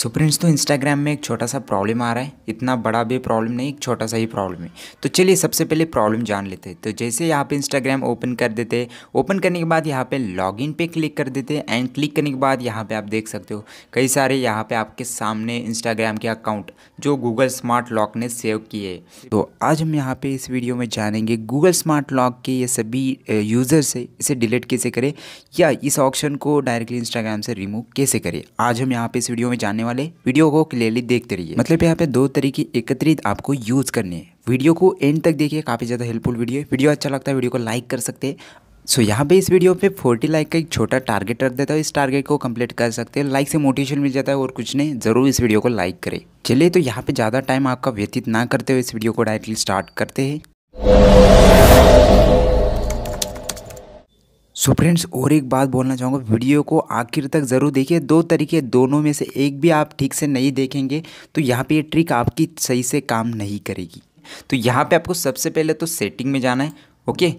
So friends तो Instagram में एक छोटा सा प्रॉब्लम आ रहा है। इतना बड़ा भी प्रॉब्लम नहीं, एक छोटा सा ही प्रॉब्लम है। तो चलिए सबसे पहले प्रॉब्लम जान लेते हैं। तो जैसे यहाँ पे इंस्टाग्राम ओपन कर देते ओपन करने के बाद यहाँ पे लॉगिन पे क्लिक कर देते एंड क्लिक करने के बाद यहाँ पे आप देख सकते हो, कई सारे यहाँ पे आपके सामने इंस्टाग्राम के अकाउंट जो गूगल स्मार्ट लॉक ने सेव किए तो आज हम यहाँ पर इस वीडियो में जानेंगे गूगल स्मार्ट लॉक के ये सभी यूज़र से इसे डिलीट कैसे करें या इस ऑप्शन को डायरेक्टली इंस्टाग्राम से रिमूव कैसे करें। आज हम यहाँ पर इस वीडियो में जानने वाले वीडियो को क्लियरली देखते रहिए। मतलब यहाँ पे दो तरीके एकत्रित आपको यूज़ करने हैं। वीडियो को एंड तक देखिए काफ़ी ज़्यादा हेल्पफुल वीडियो है। वीडियो अच्छा लगता है वीडियो को लाइक कर सकते हैं। सो so, यहाँ पे इस वीडियो पे 40 लाइक का एक छोटा टारगेट रख देता हूँ। इस टारगेट को कंप्लीट कर सकते हैं। लाइक से मोटिवेशन मिल जाता है और कुछ नहीं। ज़रूर इस वीडियो को लाइक करें। चलिए तो यहाँ पे ज़्यादा टाइम आपका व्यतीत ना करते हुए इस वीडियो को डायरेक्टली स्टार्ट करते हैं। सो फ्रेंड्स, और एक बात बोलना चाहूँगा, वीडियो को आखिर तक ज़रूर देखिए। दो तरीके, दोनों में से एक भी आप ठीक से नहीं देखेंगे तो यहाँ पे ये ट्रिक आपकी सही से काम नहीं करेगी। तो यहाँ पे आपको सबसे पहले तो सेटिंग में जाना है, ओके?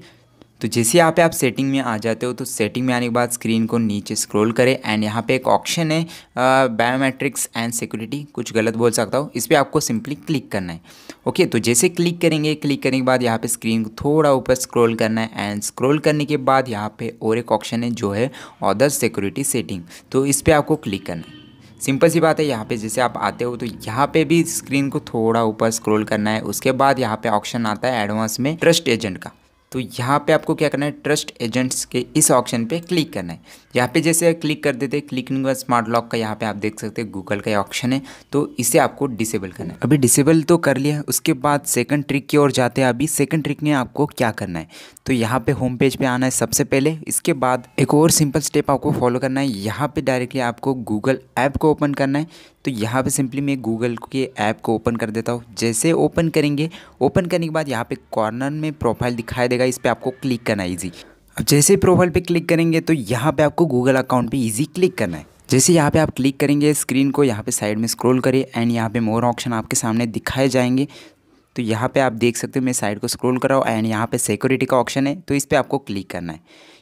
तो जैसे यहाँ पे आप सेटिंग में आ जाते हो तो सेटिंग में आने के बाद स्क्रीन को नीचे स्क्रॉल करें एंड यहाँ पे एक ऑप्शन है बायोमेट्रिक्स एंड सिक्योरिटी कुछ गलत बोल सकता हूँ, इस पर आपको सिंपली क्लिक करना है। ओके तो जैसे क्लिक करेंगे क्लिक करने के बाद यहाँ पे स्क्रीन को थोड़ा ऊपर स्क्रॉल करना है एंड स्क्रॉल करने के बाद यहाँ पे और एक ऑप्शन है जो है अदर सिक्योरिटी सेटिंग तो इस पर आपको क्लिक करना है। सिंपल सी बात है, यहाँ पे जैसे आप आते हो तो यहाँ पे भी स्क्रीन को थोड़ा ऊपर स्क्रॉल करना है, उसके बाद यहाँ पे ऑप्शन आता है एडवांस में ट्रस्ट एजेंट का। तो यहाँ पे आपको क्या करना है? ट्रस्ट एजेंट्स के इस ऑप्शन पे क्लिक करना है। यहाँ पे जैसे क्लिक कर देते क्लिकिंग का स्मार्ट लॉक का यहाँ पे आप देख सकते हैं गूगल का ऑप्शन है। तो इसे आपको डिसेबल करना है। अभी डिसेबल तो कर लिया, उसके बाद सेकंड ट्रिक की ओर जाते हैं अभी। सेकंड ट्रिक में आपको क्या करना है? तो यहाँ पे होम पेज पे आना है सबसे पहले। इसके बाद एक और सिंपल स्टेप आपको फॉलो करना है। यहाँ पे डायरेक्टली आपको गूगल ऐप को ओपन करना है। तो यहाँ पे सिंपली मैं गूगल के ऐप को ओपन कर देता हूँ। जैसे ओपन करेंगे ओपन करने के बाद यहाँ पे कॉर्नर में प्रोफ़ाइल दिखाई देगा, इस पर आपको क्लिक करना है ईजी अब जैसे प्रोफ़ाइल पे क्लिक करेंगे तो यहाँ पे आपको गूगल अकाउंट पे ईजी क्लिक करना है। जैसे यहाँ पे आप क्लिक करेंगे स्क्रीन को यहाँ पे साइड में स्क्रॉल करें एंड यहाँ पे मोर ऑप्शन आपके सामने दिखाए जाएँगे। तो यहाँ पे आप देख सकते हो मैं साइड को स्क्रॉल कर रहा हूँ एंड यहाँ पे सिक्योरिटी का ऑप्शन है तो इस पर आपको क्लिक करना है।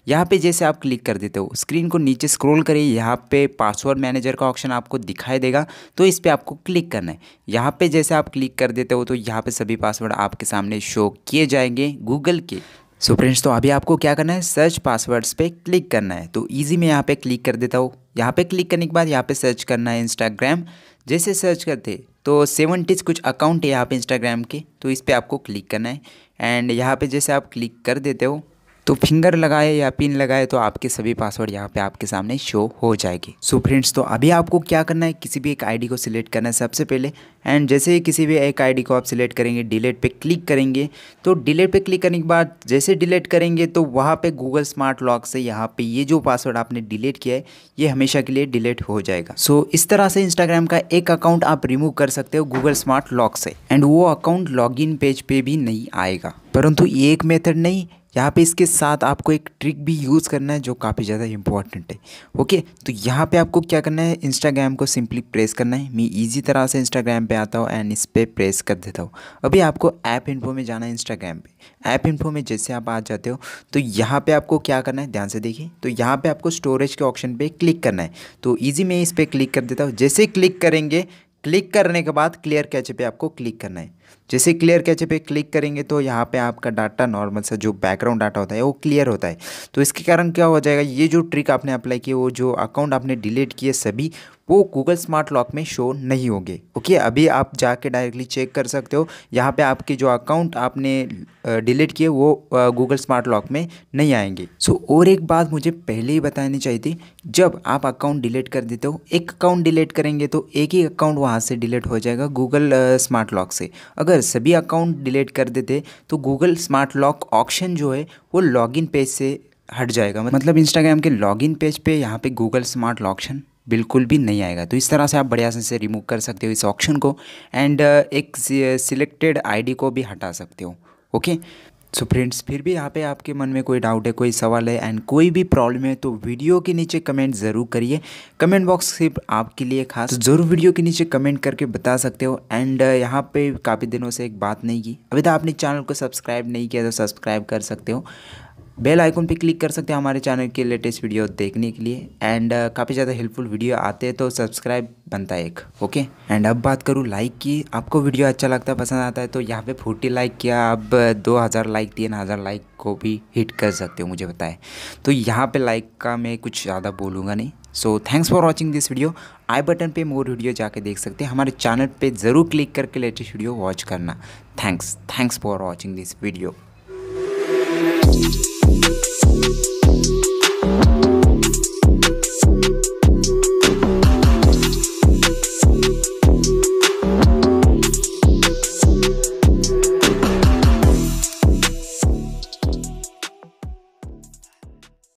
यहाँ पे जैसे आप क्लिक कर देते हो स्क्रीन को नीचे स्क्रॉल करिए यहाँ पे पासवर्ड मैनेजर का ऑप्शन आपको दिखाई देगा तो इस पर आपको क्लिक करना है। यहाँ पे जैसे आप क्लिक कर देते हो तो यहाँ पे सभी पासवर्ड आपके सामने शो किए जाएँगे गूगल के। सो so फ्रेंड्स तो अभी आपको क्या करना है? सर्च पासवर्ड्स पे क्लिक करना है। तो इजी में यहाँ पे क्लिक कर देता हूँ। यहाँ पे क्लिक करने के बाद यहाँ पे सर्च करना है इंस्टाग्राम जैसे सर्च करते तो सेवन सेवनटीज कुछ अकाउंट है यहाँ पे इंस्टाग्राम के तो इस पर आपको क्लिक करना है। एंड यहाँ पे जैसे आप क्लिक कर देते हो तो फिंगर लगाए या पिन लगाए तो आपके सभी पासवर्ड यहाँ पे आपके सामने शो हो जाएगी। सो so फ्रेंड्स तो अभी आपको क्या करना है? किसी भी एक आईडी को सिलेक्ट करना है सबसे पहले। एंड जैसे ही किसी भी एक आईडी को आप सिलेक्ट करेंगे डिलीट पे क्लिक करेंगे तो डिलीट पे क्लिक करने के बाद जैसे डिलीट करेंगे तो वहाँ पे गूगल स्मार्ट लॉक से यहाँ पे ये जो पासवर्ड आपने डिलीट किया है ये हमेशा के लिए डिलीट हो जाएगा। सो so, इस तरह से इंस्टाग्राम का एक अकाउंट आप रिमूव कर सकते हो गूगल स्मार्ट लॉक से। एंड वो अकाउंट लॉग पेज पे भी नहीं आएगा। परंतु एक मेथड नहीं, यहाँ पे इसके साथ आपको एक ट्रिक भी यूज़ करना है जो काफ़ी ज़्यादा इंपॉर्टेंट है, ओके? तो यहाँ पे आपको क्या करना है इंस्टाग्राम को सिंपली प्रेस करना है। मैं इजी तरह से इंस्टाग्राम पे आता हूँ एंड इस पर प्रेस कर देता हूँ। अभी आपको ऐप इन्फो में जाना है इंस्टाग्राम पे। ऐप इन्फो में जैसे आप आ जाते हो तो यहाँ पर आपको क्या करना है, ध्यान से देखिए तो यहाँ पर आपको स्टोरेज के ऑप्शन पर क्लिक करना है। तो ईजी मैं इस पर क्लिक कर देता हूँ। जैसे क्लिक करेंगे क्लिक करने के बाद क्लियर कैच पे आपको क्लिक करना है। जैसे क्लियर कैचे पे क्लिक करेंगे तो यहाँ पे आपका डाटा नॉर्मल सा जो बैकग्राउंड डाटा होता है वो क्लियर होता है। तो इसके कारण क्या हो जाएगा ये जो ट्रिक आपने अप्लाई किया वो जो अकाउंट आपने डिलीट किए सभी वो गूगल स्मार्ट लॉक में शो नहीं होंगे। ओके अभी आप जाके डायरेक्टली चेक कर सकते हो यहाँ पे आपके जो अकाउंट आपने डिलीट किए वो गूगल स्मार्ट लॉक में नहीं आएँगे। सो so, और एक बात मुझे पहले ही बतानी चाहिए थी जब आप अकाउंट डिलीट कर देते हो एक अकाउंट डिलीट करेंगे तो एक ही अकाउंट वहाँ से डिलीट हो जाएगा गूगल स्मार्ट लॉक से। अगर सभी अकाउंट डिलीट कर देते तो गूगल स्मार्ट लॉक ऑप्शन जो है, वो लॉगिन पेज से हट जाएगा। मतलब इंस्टाग्राम के लॉगिन पेज पे यहाँ पे गूगल स्मार्ट ऑप्शन बिल्कुल भी नहीं आएगा। तो इस तरह से आप बढ़िया से रिमूव कर सकते हो इस ऑप्शन को एंड एक सिलेक्टेड आईडी को भी हटा सकते हो। ओके सो so फ्रेंड्स फिर भी यहाँ पे आपके मन में कोई डाउट है, कोई सवाल है एंड कोई भी प्रॉब्लम है तो वीडियो के नीचे कमेंट ज़रूर करिए। कमेंट बॉक्स सिर्फ़ आपके लिए खास। तो ज़रूर वीडियो के नीचे कमेंट करके बता सकते हो। एंड यहाँ पे काफ़ी दिनों से एक बात नहीं की। अभी तक आपने चैनल को सब्सक्राइब नहीं किया तो सब्सक्राइब कर सकते हो। बेल आइकन पे क्लिक कर सकते हैं हमारे चैनल के लेटेस्ट वीडियो देखने के लिए। एंड काफ़ी ज़्यादा हेल्पफुल वीडियो आते हैं तो सब्सक्राइब बनता है एक, ओके? एंड अब बात करूँ लाइक की। आपको वीडियो अच्छा लगता है, पसंद आता है तो यहाँ पे फोर्टी लाइक किया। अब दो हज़ार लाइक, तीन हज़ार लाइक को भी हिट कर सकते हो, मुझे बताए। तो यहाँ पे लाइक का मैं कुछ ज़्यादा बोलूँगा नहीं। So thanks for watching this video I button पे मोर वीडियो जाके देख सकते हैं। हमारे चैनल पे ज़रूर क्लिक करके लेटेस्ट वीडियो वॉच करना। Thanks thanks for watching this video you.